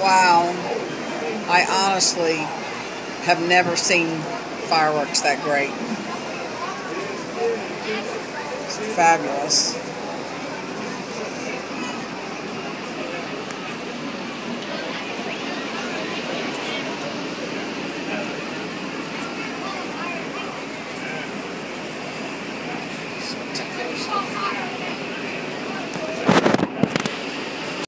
Wow. I honestly have never seen fireworks that great. It's fabulous.